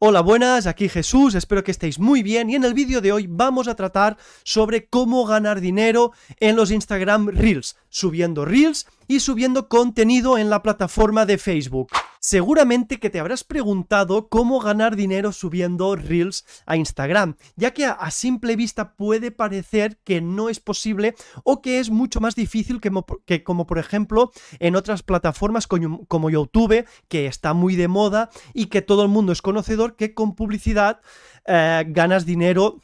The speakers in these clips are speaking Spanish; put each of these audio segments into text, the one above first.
Hola, buenas, aquí Jesús, espero que estéis muy bien y en el vídeo de hoy vamos a tratar sobre cómo ganar dinero en los Instagram Reels, subiendo Reels y subiendo contenido en la plataforma de Facebook. Seguramente que te habrás preguntado cómo ganar dinero subiendo Reels a Instagram, ya que a, simple vista puede parecer que no es posible o que es mucho más difícil que, como por ejemplo en otras plataformas como, YouTube, que está muy de moda y que todo el mundo es conocedor que con publicidad eh, ganas dinero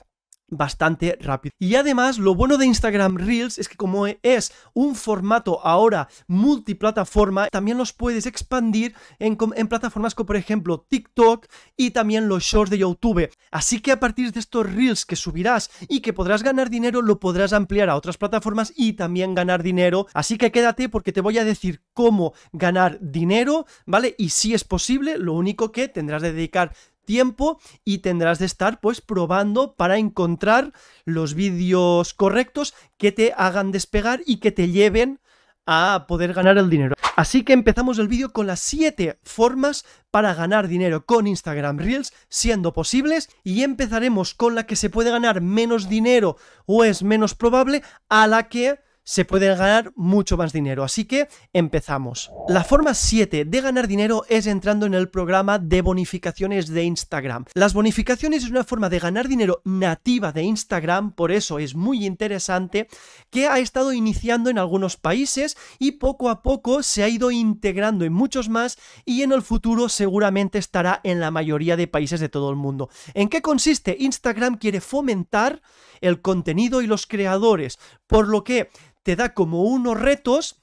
bastante rápido. Y además, lo bueno de Instagram Reels es que como es un formato ahora multiplataforma, también los puedes expandir en, plataformas como por ejemplo TikTok y también los shorts de YouTube. Así que a partir de estos Reels que subirás y que podrás ganar dinero, lo podrás ampliar a otras plataformas y también ganar dinero. Así que quédate porque te voy a decir cómo ganar dinero, ¿vale? Y si es posible, lo único que tendrás de dedicar tiempo y tendrás de estar pues probando para encontrar los vídeos correctos que te hagan despegar y que te lleven a poder ganar el dinero. Así que empezamos el vídeo con las 7 formas para ganar dinero con Instagram Reels, siendo posibles, y empezaremos con la que se puede ganar menos dinero o es menos probable a la que se puede ganar mucho más dinero. Así que empezamos. La forma 7 de ganar dinero es entrando en el programa de bonificaciones de Instagram. Las bonificaciones es una forma de ganar dinero nativa de Instagram, por eso es muy interesante, que ha estado iniciando en algunos países y poco a poco se ha ido integrando en muchos más y en el futuro seguramente estará en la mayoría de países de todo el mundo. ¿En qué consiste? Instagram quiere fomentar el contenido y los creadores, por lo que te da como unos retos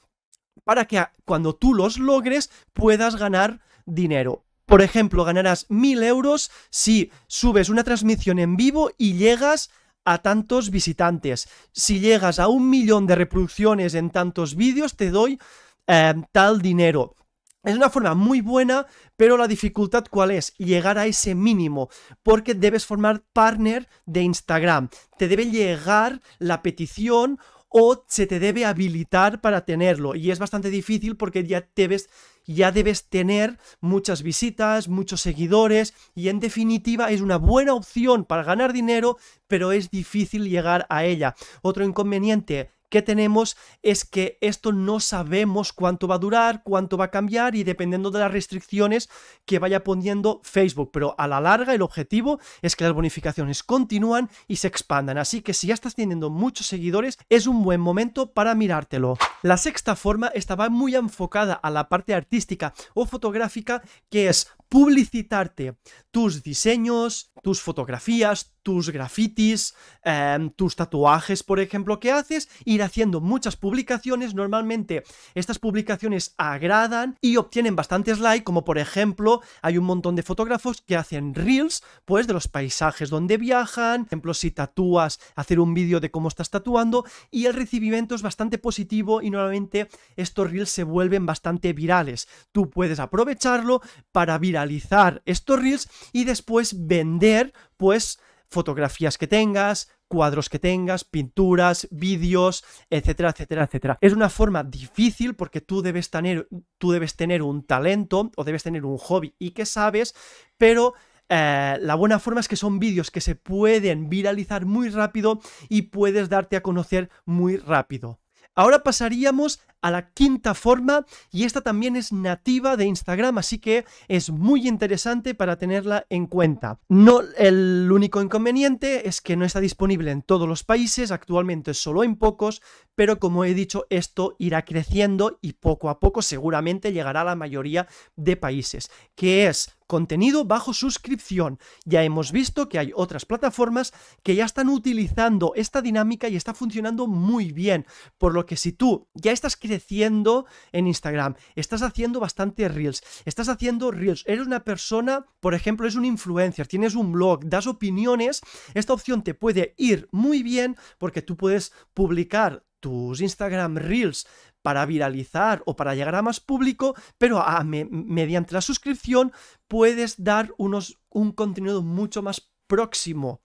para que cuando tú los logres puedas ganar dinero. Por ejemplo, ganarás mil euros si subes una transmisión en vivo y llegas a tantos visitantes. Si llegas a un millón de reproducciones en tantos vídeos, te doy eh, tal dinero. Es una forma muy buena, pero la dificultad cuál es? Llegar a ese mínimo, porque debes formar partner de Instagram. Te debe llegar la petición o se te debe habilitar para tenerlo. Y es bastante difícil porque ya debes, ya debes tener muchas visitas, muchos seguidores y en definitiva es una buena opción para ganar dinero, pero es difícil llegar a ella. Otro inconveniente que tenemos es que esto no sabemos cuánto va a durar, cuánto va a cambiar y dependiendo de las restricciones que vaya poniendo Facebook. Pero a la larga el objetivo es que las bonificaciones continúan y se expandan. Así que si ya estás teniendo muchos seguidores, es un buen momento para mirártelo. La sexta forma estaba muy enfocada a la parte artística o fotográfica, que es publicitarte tus diseños, tus fotografías, tus grafitis, em, tus tatuajes, por ejemplo, que haces, ir haciendo muchas publicaciones. Normalmente estas publicaciones agradan y obtienen bastantes likes, como por ejemplo, hay un montón de fotógrafos que hacen reels, pues de los paisajes donde viajan, por ejemplo, si tatúas, hacer un vídeo de cómo estás tatuando y el recibimiento es bastante positivo y normalmente estos reels se vuelven bastante virales. Tú puedes aprovecharlo para viralizar estos reels y después vender, pues, fotografías que tengas, cuadros que tengas, pinturas, vídeos, etcétera, etcétera, etcétera. Es una forma difícil porque tú debes tener, tú debes tener un talento o debes tener un hobby y que sabes, pero eh, la buena forma es que son vídeos que se pueden viralizar muy rápido y puedes darte a conocer muy rápido. Ahora pasaríamos a la quinta forma y esta también es nativa de Instagram, así que es muy interesante para tenerla en cuenta. No, el único inconveniente es que no está disponible en todos los países, actualmente solo en pocos, pero como he dicho, esto irá creciendo y poco a poco seguramente llegará a la mayoría de países, que es contenido bajo suscripción. Ya hemos visto que hay otras plataformas que ya están utilizando esta dinámica y está funcionando muy bien, por lo que si tú ya estás creciendo en Instagram, estás haciendo bastante reels, estás haciendo reels, eres una persona, por ejemplo, es un influencer, tienes un blog, das opiniones, esta opción te puede ir muy bien porque tú puedes publicar tus Instagram Reels para viralizar o para llegar a más público, pero mediante la suscripción puedes dar unos, un contenido mucho más próximo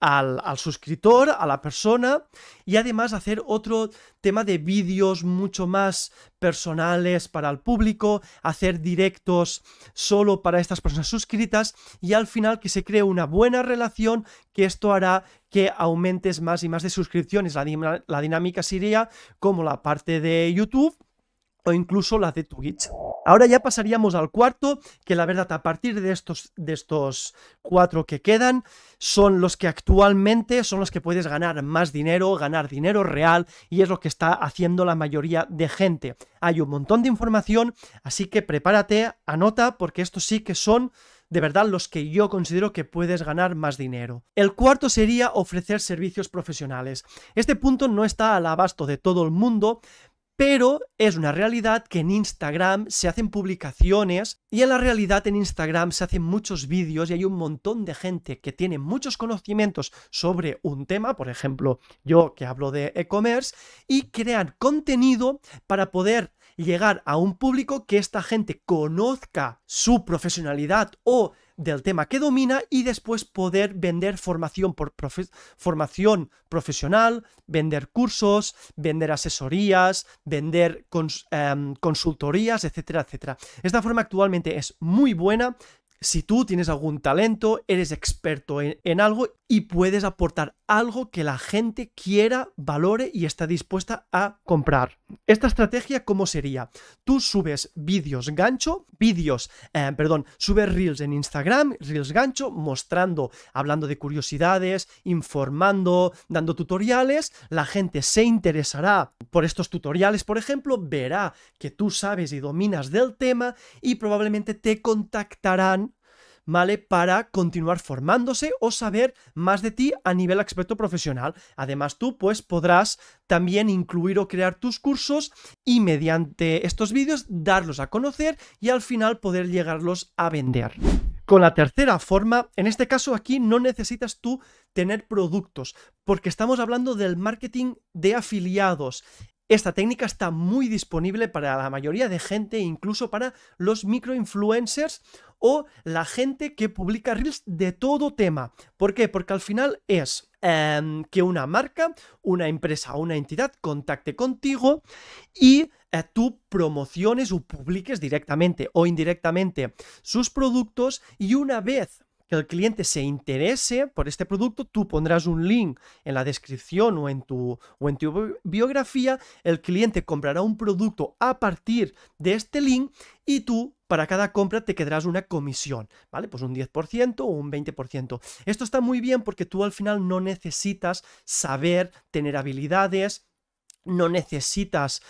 al, suscriptor, a la persona, y además hacer otro tema de vídeos mucho más personales para el público, hacer directos solo para estas personas suscritas y al final que se cree una buena relación que esto hará que aumentes más y más de suscripciones. La, la dinámica sería como la parte de YouTube o incluso la de Twitch. Ahora ya pasaríamos al cuarto, que la verdad a partir de estos, de estos cuatro que quedan, son los que actualmente son los que puedes ganar más dinero, ganar dinero real, y es lo que está haciendo la mayoría de gente. Hay un montón de información, así que prepárate, anota, porque estos sí que son de verdad los que yo considero que puedes ganar más dinero. El cuarto sería ofrecer servicios profesionales. Este punto no está al abasto de todo el mundo, pero es una realidad que en Instagram se hacen publicaciones y en la realidad en Instagram se hacen muchos vídeos y hay un montón de gente que tiene muchos conocimientos sobre un tema, por ejemplo, yo que hablo de e-commerce, y crean contenido para poder llegar a un público que esta gente conozca su profesionalidad o del tema que domina y después poder vender formación por formación profesional, vender cursos, vender asesorías, vender em, consultorías, etcétera, etcétera. Esta forma actualmente es muy buena si tú tienes algún talento, eres experto en, algo y puedes aportar algo que la gente quiera, valore y está dispuesta a comprar. Esta estrategia, ¿cómo sería? Tú subes vídeos gancho, vídeos, eh, perdón, subes reels en Instagram, reels gancho, mostrando, hablando de curiosidades, informando, dando tutoriales. La gente se interesará por estos tutoriales, por ejemplo, verá que tú sabes y dominas del tema y probablemente te contactarán ¿vale? Para continuar formándose o saber más de ti a nivel experto profesional. Además, tú pues podrás también incluir o crear tus cursos y mediante estos vídeos darlos a conocer y al final poder llegarlos a vender. Con la tercera forma, en este caso aquí no necesitas tú tener productos, porque estamos hablando del marketing de afiliados. Esta técnica está muy disponible para la mayoría de gente, incluso para los microinfluencers o la gente que publica reels de todo tema. ¿Por qué? Porque al final es em, que una marca, una empresa o una entidad contacte contigo y eh, tú promociones o publiques directamente o indirectamente sus productos y una vez que el cliente se interese por este producto, tú pondrás un link en la descripción o en tu, o en tu biografía, el cliente comprará un producto a partir de este link y tú para cada compra te quedarás una comisión, ¿vale? Pues un 10% o un 20%. Esto está muy bien porque tú al final no necesitas saber, tener habilidades, no necesitas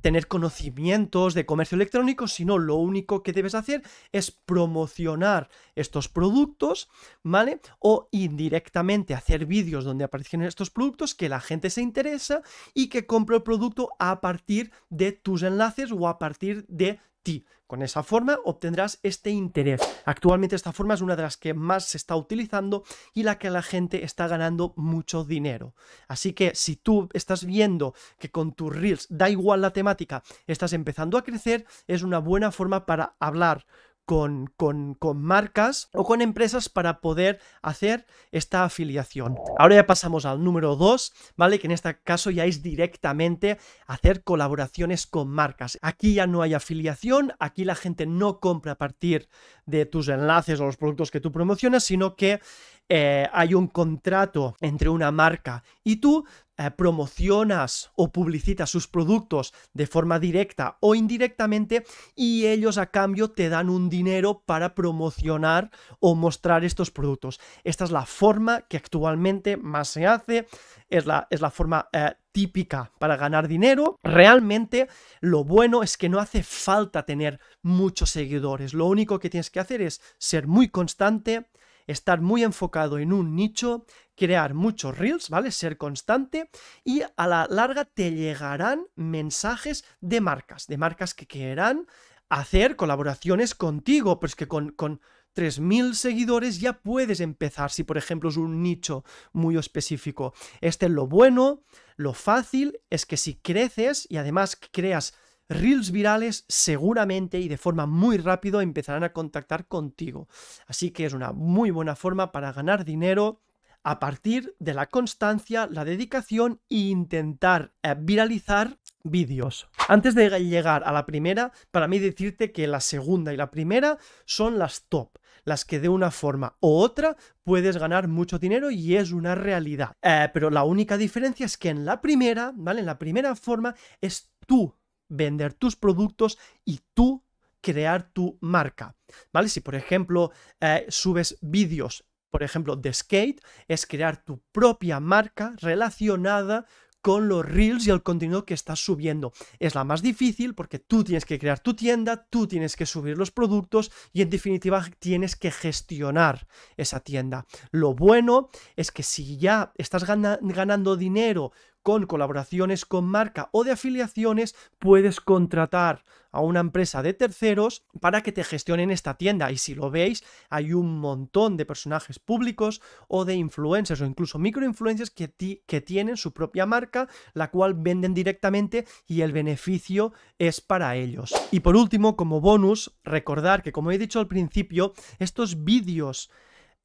tener conocimientos de comercio electrónico, sino lo único que debes hacer es promocionar estos productos, ¿vale? O indirectamente hacer vídeos donde aparecen estos productos, que la gente se interesa y que compre el producto a partir de tus enlaces o a partir de ti. Con esa forma obtendrás este interés. Actualmente esta forma es una de las que más se está utilizando y la que la gente está ganando mucho dinero. Así que si tú estás viendo que con tus reels da igual la temática, estás empezando a crecer, es una buena forma para hablar con, con, marcas o con empresas para poder hacer esta afiliación. Ahora ya pasamos al número 2, ¿vale? Que en este caso ya es directamente hacer colaboraciones con marcas. Aquí ya no hay afiliación, aquí la gente no compra a partir de tus enlaces o los productos que tú promocionas, sino que eh, hay un contrato entre una marca y tú eh, promocionas o publicitas sus productos de forma directa o indirectamente y ellos a cambio te dan un dinero para promocionar o mostrar estos productos. Esta es la forma que actualmente más se hace, es la, es la forma eh, típica para ganar dinero. Realmente lo bueno es que no hace falta tener muchos seguidores, lo único que tienes que hacer es ser muy constante, estar muy enfocado en un nicho, crear muchos reels, ¿vale? Ser constante y a la larga te llegarán mensajes de marcas, de marcas que quieran hacer colaboraciones contigo, pues que con, con 3.000 seguidores ya puedes empezar si por ejemplo es un nicho muy específico. Este es lo bueno, lo fácil es que si creces y además creas reels virales seguramente y de forma muy rápido empezarán a contactar contigo. Así que es una muy buena forma para ganar dinero a partir de la constancia, la dedicación e intentar eh, viralizar vídeos. Antes de llegar a la primera, para mí decirte que la segunda y la primera son las top, las que de una forma u otra puedes ganar mucho dinero y es una realidad. Eh, pero la única diferencia es que en la primera, ¿vale? En la primera forma es tú vender tus productos y tú crear tu marca, ¿vale? Si por ejemplo eh, subes vídeos, por ejemplo, de skate, es crear tu propia marca relacionada con los reels y el contenido que estás subiendo. Es la más difícil porque tú tienes que crear tu tienda, tú tienes que subir los productos y en definitiva tienes que gestionar esa tienda. Lo bueno es que si ya estás ganando dinero con colaboraciones con marca o de afiliaciones, puedes contratar a una empresa de terceros para que te gestionen esta tienda. Y si lo veis, hay un montón de personajes públicos o de influencers o incluso microinfluencers que, que tienen su propia marca, la cual venden directamente y el beneficio es para ellos. Y por último, como bonus, recordar que como he dicho al principio, estos vídeos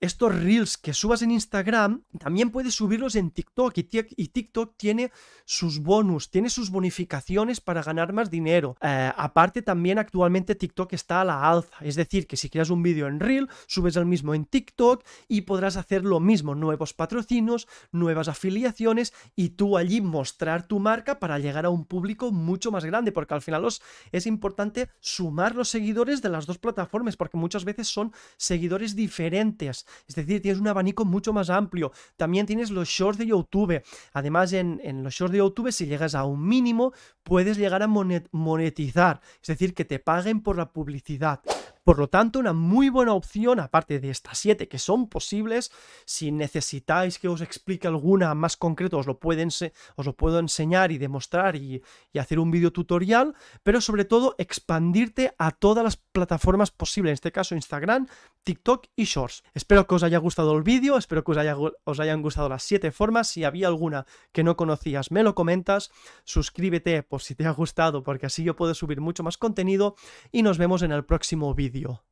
estos reels que subas en Instagram, también puedes subirlos en TikTok y, TikTok tiene sus bonus, tiene sus bonificaciones para ganar más dinero. Eh, aparte también actualmente TikTok está a la alza, es decir, que si creas un vídeo en reel, subes el mismo en TikTok y podrás hacer lo mismo, nuevos patrocinios, nuevas afiliaciones y tú allí mostrar tu marca para llegar a un público mucho más grande, porque al final es importante sumar los seguidores de las dos plataformas, porque muchas veces son seguidores diferentes. Es decir, tienes un abanico mucho más amplio. También tienes los shorts de YouTube. Además, en, en los shorts de YouTube, si llegas a un mínimo, puedes llegar a monetizar. Es decir, que te paguen por la publicidad. Por lo tanto, una muy buena opción, aparte de estas siete que son posibles, si necesitáis que os explique alguna más concreto, os lo, pueden, os lo puedo enseñar y demostrar y, hacer un vídeo tutorial, pero sobre todo expandirte a todas las plataformas posibles, en este caso Instagram, TikTok y Shorts. Espero que os haya gustado el vídeo, espero que os, haya, os hayan gustado las siete formas, si había alguna que no conocías me lo comentas, suscríbete por si te ha gustado porque así yo puedo subir mucho más contenido y nos vemos en el próximo vídeo. deal